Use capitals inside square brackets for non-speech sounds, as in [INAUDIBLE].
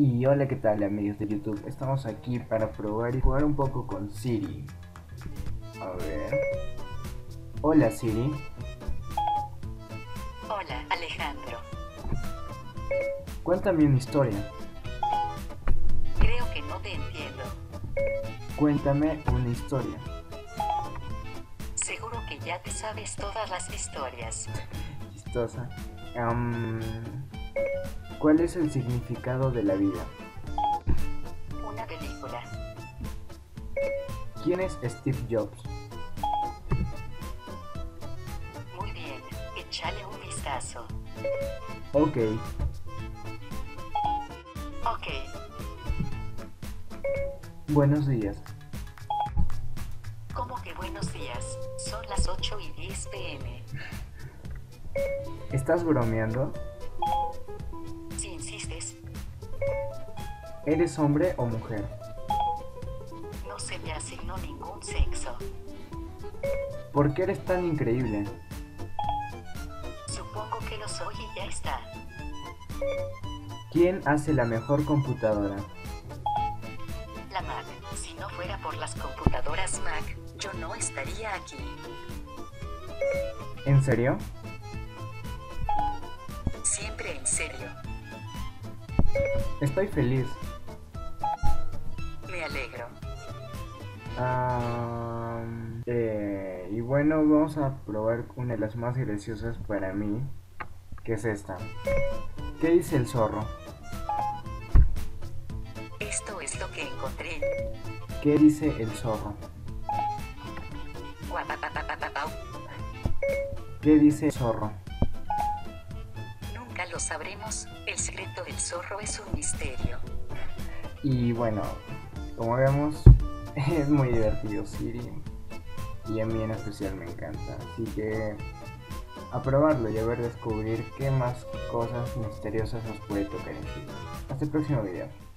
Y hola, ¿qué tal amigos de YouTube? Estamos aquí para probar y jugar un poco con Siri. A ver. Hola Siri. Hola, Alejandro. Cuéntame una historia. Creo que no te entiendo. Cuéntame una historia. Seguro que ya te sabes todas las historias. [LAUGHS] Chistosa. Am, ¿Cuál es el significado de la vida? Una película. ¿Quién es Steve Jobs? Muy bien, échale un vistazo. Ok. Ok, Buenos días. ¿cómo que buenos días? Son las 8 y 10 pm. ¿Estás bromeando? ¿Eres hombre o mujer? no se me asignó ningún sexo. ¿Por qué eres tan increíble? Supongo que lo soy y ya está. ¿Quién hace la mejor computadora? La Mac. Si no fuera por las computadoras Mac, yo no estaría aquí. ¿En serio? Siempre en serio. Estoy feliz. Me alegro. Ah, eh, y bueno, vamos a probar una de las más graciosas para mí, que es esta. ¿Qué dice el zorro? Esto es lo que encontré. ¿Qué dice el zorro? Guapapapapapau. ¿Qué dice el zorro? Nunca lo sabremos. El secreto del zorro es un misterio. Y bueno, como vemos, [LAUGHS] es muy divertido Siri. Y a mí en especial me encanta. Así que a probarlo y a ver descubrir qué más cosas misteriosas nos puede tocar en Siri. Hasta el próximo video.